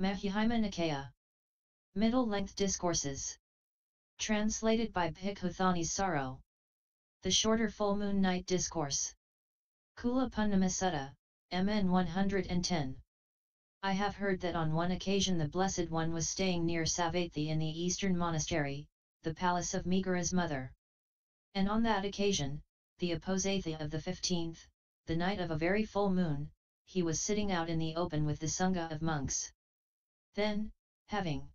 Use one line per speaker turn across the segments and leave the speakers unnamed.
Majjhima Nikaya Middle Length Discourses. Translated by Bhikkhu Thanissaro. The Shorter Full Moon Night Discourse. Cula Punnama Sutta, MN 110 I have heard that on one occasion the Blessed One was staying near Savatthi in the eastern monastery, the palace of Migara's mother. And on that occasion, the Uposatha of the fifteenth, the night of a very full moon, he was sitting out in the open with the Sangha of monks. Then, having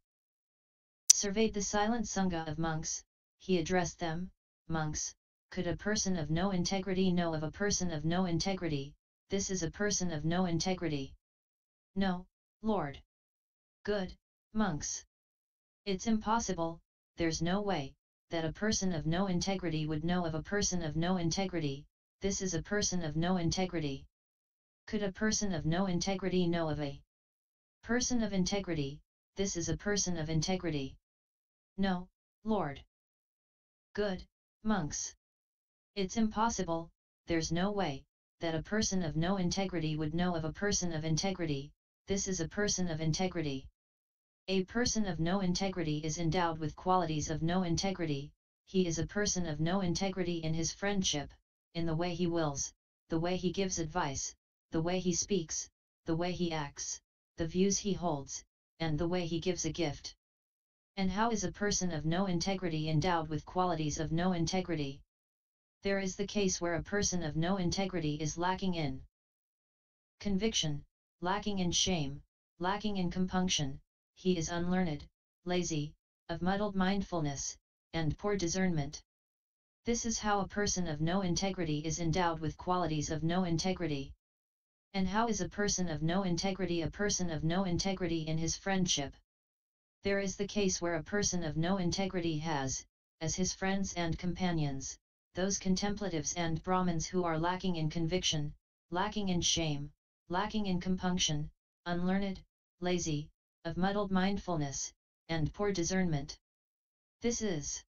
surveyed the silent Sangha of monks, he addressed them, Monks, could a person of no integrity know of a person of no integrity, this is a person of no integrity. No, Lord. Good, monks. It's impossible, there's no way, that a person of no integrity would know of a person of no integrity, this is a person of no integrity. Could a person of no integrity know of a person of integrity, this is a person of integrity. No, Lord. Good, monks. It's impossible, there's no way, that a person of no integrity would know of a person of integrity, this is a person of integrity. A person of no integrity is endowed with qualities of no integrity, he is a person of no integrity in his friendship, in the way he wills, the way he gives advice, the way he speaks, the way he acts, the views he holds, and the way he gives a gift. And how is a person of no integrity endowed with qualities of no integrity? There is the case where a person of no integrity is lacking in conviction, lacking in shame, lacking in compunction, he is unlearned, lazy, of muddled mindfulness, and poor discernment. This is how a person of no integrity is endowed with qualities of no integrity. And how is a person of no integrity a person of no integrity in his friendship? There is the case where a person of no integrity has, as his friends and companions, those contemplatives and Brahmins who are lacking in conviction, lacking in shame, lacking in compunction, unlearned, lazy, of muddled mindfulness, and poor discernment. This is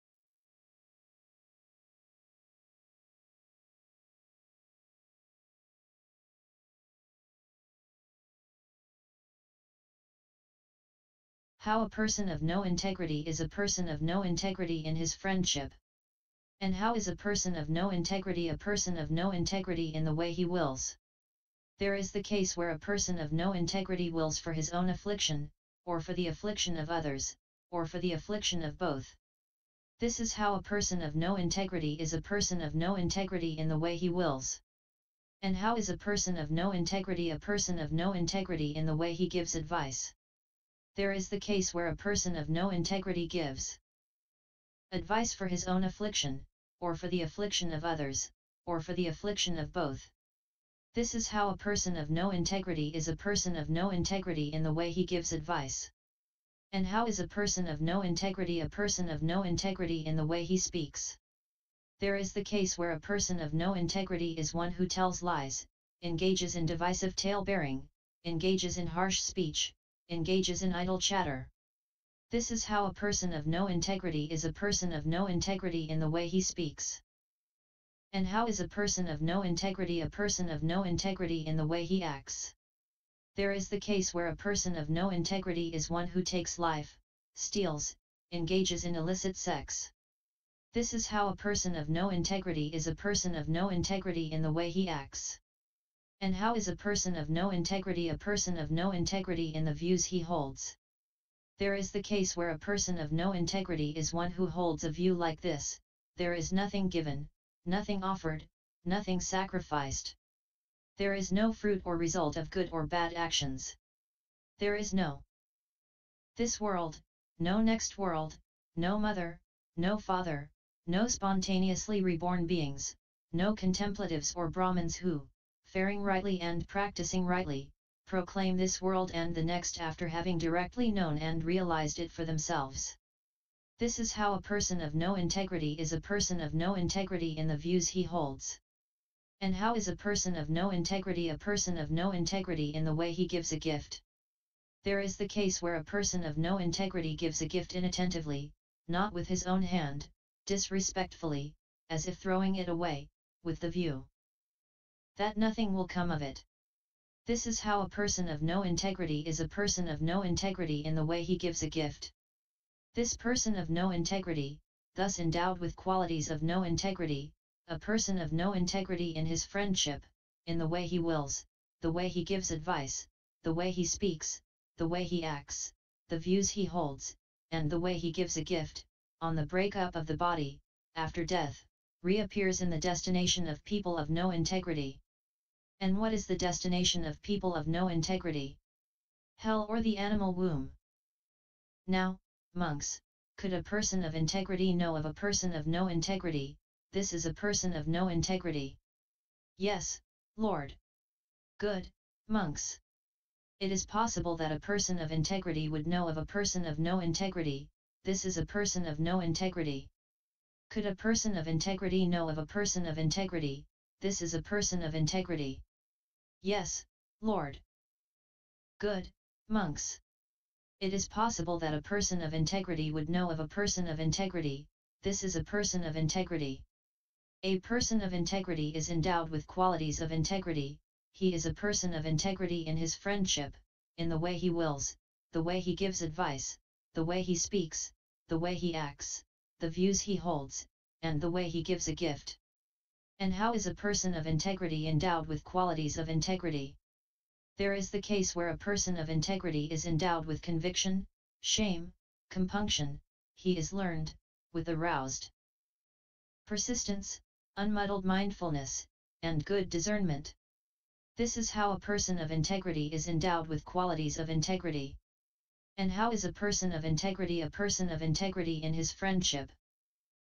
how a person of no integrity is a person of no integrity in his friendship. And how is a person of no integrity a person of no integrity in the way he wills? there is the case where a person of no integrity wills for his own affliction, or for the affliction of others, or for the affliction of both. This is how a person of no integrity is a person of no integrity in the way he wills. And how is a person of no integrity a person of no integrity in the way he gives advice? There is the case where a person of no integrity gives advice for his own affliction, or for the affliction of others, or for the affliction of both. This is how a person of no integrity is a person of no integrity in the way he gives advice. And how is a person of no integrity a person of no integrity in the way he speaks? There is the case where a person of no integrity is one who tells lies, engages in divisive tale-bearing, engages in harsh speech, engages in idle chatter. This is how a person of no integrity is a person of no integrity in the way he speaks. And how is a person of no integrity a person of no integrity in the way he acts? There is the case where a person of no integrity is one who takes life, steals, engages in illicit sex. This is how a person of no integrity is a person of no integrity in the way he acts. And how is a person of no integrity a person of no integrity in the views he holds? There is the case where a person of no integrity is one who holds a view like this, there is nothing given, nothing offered, nothing sacrificed. There is no fruit or result of good or bad actions. There is no this world, no next world, no mother, no father, no spontaneously reborn beings, no contemplatives or Brahmins who, faring rightly and practicing rightly, proclaim this world and the next after having directly known and realized it for themselves. This is how a person of no integrity is a person of no integrity in the views he holds. And how is a person of no integrity a person of no integrity in the way he gives a gift? There is the case where a person of no integrity gives a gift inattentively, not with his own hand, disrespectfully, as if throwing it away, with the view that nothing will come of it. This is how a person of no integrity is a person of no integrity in the way he gives a gift. This person of no integrity, thus endowed with qualities of no integrity, a person of no integrity in his friendship, in the way he wills, the way he gives advice, the way he speaks, the way he acts, the views he holds, and the way he gives a gift, on the breakup of the body, after death, reappears in the destination of people of no integrity. And what is the destination of people of no integrity? Hell or the animal womb? Now, monks, could a person of integrity know of a person of no integrity, this is a person of no integrity. Yes, Lord. Good, monks. It is possible that a person of integrity would know of a person of no integrity, this is a person of no integrity. Could a person of integrity know of a person of integrity, this is a person of integrity. Yes, Lord. Good, monks. It is possible that a person of integrity would know of a person of integrity, this is a person of integrity. A person of integrity is endowed with qualities of integrity, he is a person of integrity in his friendship, in the way he wills, the way he gives advice, the way he speaks, the way he acts, the views he holds, and the way he gives a gift. And how is a person of integrity endowed with qualities of integrity? There is the case where a person of integrity is endowed with conviction, shame, compunction, he is learned, with aroused persistence, unmuddled mindfulness, and good discernment. This is how a person of integrity is endowed with qualities of integrity. And how is a person of integrity a person of integrity in his friendship?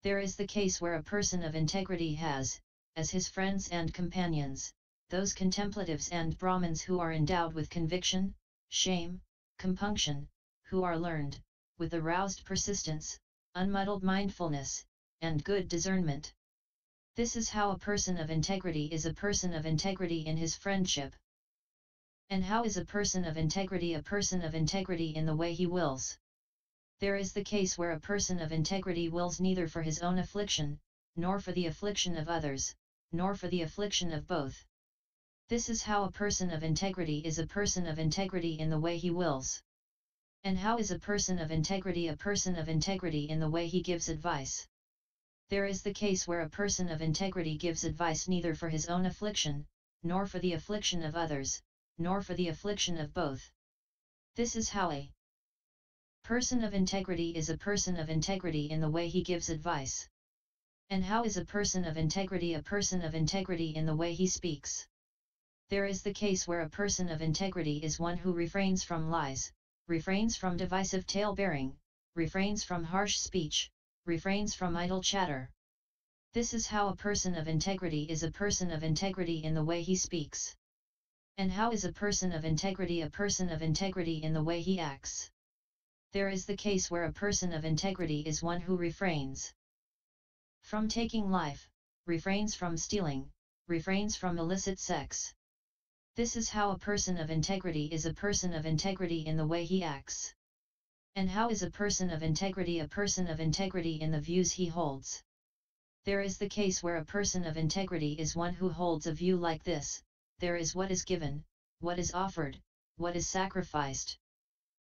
There is the case where a person of integrity has, as his friends and companions, those contemplatives and Brahmins who are endowed with conviction, shame, compunction, who are learned, with aroused persistence, unmuddled mindfulness, and good discernment. This is how a person of integrity is a person of integrity in his friendship. And how is a person of integrity a person of integrity in the way he wills? There is the case where a person of integrity wills neither for his own affliction, nor for the affliction of others, nor for the affliction of both. This is how a person of integrity is a person of integrity in the way he wills. And how is a person of integrity a person of integrity in the way he gives advice? There is the case where a person of integrity gives advice neither for his own affliction, nor for the affliction of others, nor for the affliction of both. This is how a person of integrity is a person of integrity in the way he gives advice. And how is a person of integrity a person of integrity in the way he speaks? There is the case where a person of integrity is one who refrains from lies, refrains from divisive tale-bearing, refrains from harsh speech, refrains from idle chatter. This is how a person of integrity is a person of integrity in the way he speaks. And how is a person of integrity a person of integrity in the way he acts? There is the case where a person of integrity is one who refrains from taking life, refrains from stealing, refrains from illicit sex. This is how a person of integrity is a person of integrity in the way he acts. And how is a person of integrity a person of integrity in the views he holds? There is the case where a person of integrity is one who holds a view like this, there is what is given, what is offered, what is sacrificed.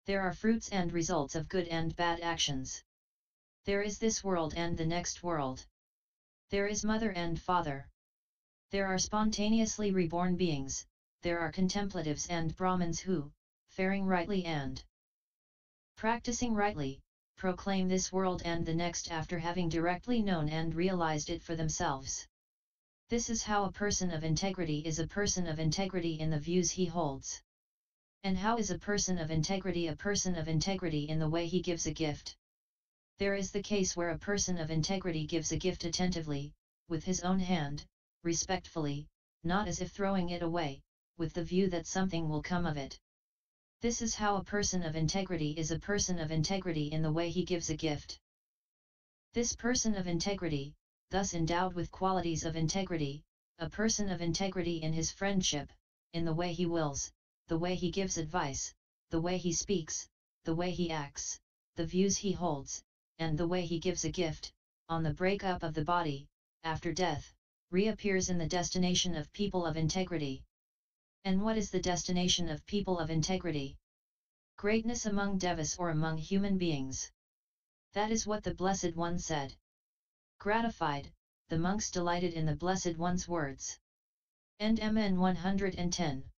There are fruits and results of good and bad actions. There is this world and the next world. There is mother and father. There are spontaneously reborn beings, there are contemplatives and Brahmins who, faring rightly and practicing rightly, proclaim this world and the next after having directly known and realized it for themselves. This is how a person of integrity is a person of integrity in the views he holds. And how is a person of integrity a person of integrity in the way he gives a gift? There is the case where a person of integrity gives a gift attentively, with his own hand, respectfully, not as if throwing it away, with the view that something will come of it. This is how a person of integrity is a person of integrity in the way he gives a gift. This person of integrity, thus endowed with qualities of integrity, a person of integrity in his friendship, in the way he wills, the way he gives advice, the way he speaks, the way he acts, the views he holds, and the way he gives a gift, on the breakup of the body, after death, reappears in the destination of people of integrity. And what is the destination of people of integrity? Greatness among devas or among human beings. That is what the Blessed One said. Gratified, the monks delighted in the Blessed One's words. End MN 110